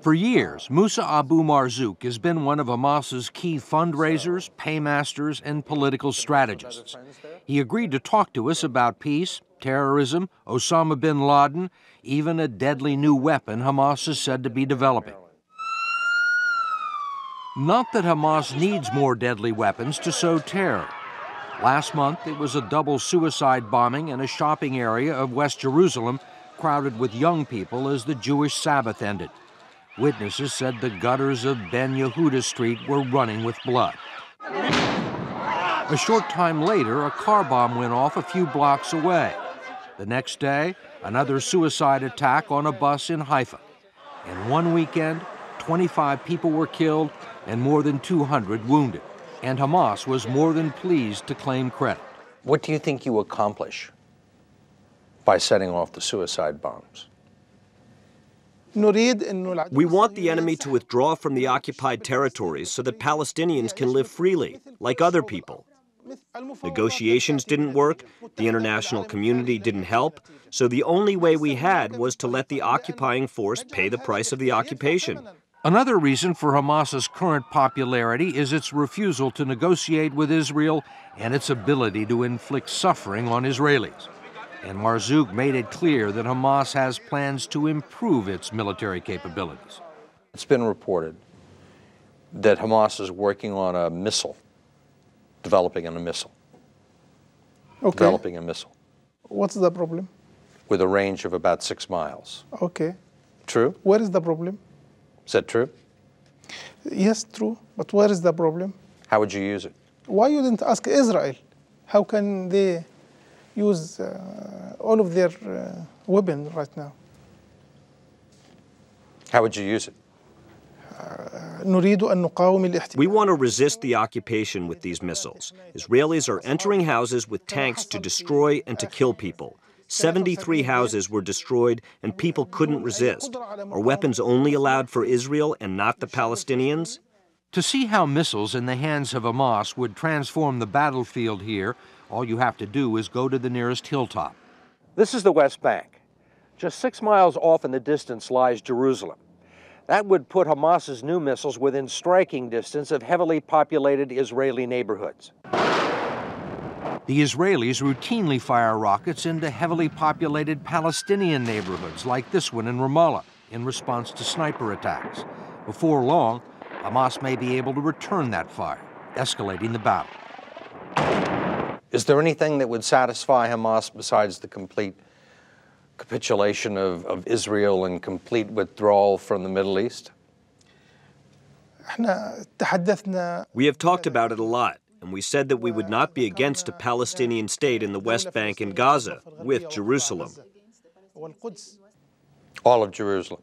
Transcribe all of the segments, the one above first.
For years, Musa Abu Marzouk has been one of Hamas's key fundraisers, paymasters, and political strategists. He agreed to talk to us about peace, terrorism, Osama bin Laden, even a deadly new weapon Hamas is said to be developing. Not that Hamas needs more deadly weapons to sow terror. Last month, it was a double suicide bombing in a shopping area of West Jerusalem crowded with young people as the Jewish Sabbath ended. Witnesses said the gutters of Ben Yehuda Street were running with blood. A short time later, a car bomb went off a few blocks away. The next day, another suicide attack on a bus in Haifa. In one weekend, 25 people were killed and more than 200 wounded. And Hamas was more than pleased to claim credit. What do you think you accomplish by setting off the suicide bombs? We want the enemy to withdraw from the occupied territories so that Palestinians can live freely, like other people. Negotiations didn't work, the international community didn't help, so the only way we had was to let the occupying force pay the price of the occupation. Another reason for Hamas's current popularity is its refusal to negotiate with Israel and its ability to inflict suffering on Israelis. And Marzouk made it clear that Hamas has plans to improve its military capabilities. It's been reported that Hamas is working on a missile, developing a missile. Okay. Developing a missile. What's the problem? With a range of about six miles. Okay. True? Where is the problem? Is that true? Yes, true. But where is the problem? How would you use it? Why you didn't ask Israel? How can they use uh, all of their uh, weapons right now. How would you use it? Uh, we want to resist the occupation with these missiles. Israelis are entering houses with tanks to destroy and to kill people. 73 houses were destroyed and people couldn't resist. Are weapons only allowed for Israel and not the Palestinians? To see how missiles in the hands of Hamas would transform the battlefield here, all you have to do is go to the nearest hilltop. This is the West Bank. Just six miles off in the distance lies Jerusalem. That would put Hamas's new missiles within striking distance of heavily populated Israeli neighborhoods. The Israelis routinely fire rockets into heavily populated Palestinian neighborhoods like this one in Ramallah in response to sniper attacks. Before long, Hamas may be able to return that fire, escalating the battle. Is there anything that would satisfy Hamas besides the complete capitulation of, of Israel and complete withdrawal from the Middle East? We have talked about it a lot, and we said that we would not be against a Palestinian state in the West Bank and Gaza with Jerusalem. All of Jerusalem.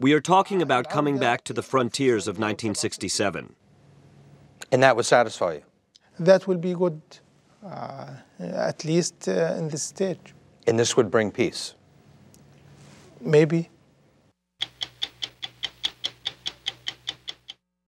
We are talking about coming back to the frontiers of 1967. And that would satisfy you? That will be good, uh, at least uh, in this stage. And this would bring peace? Maybe.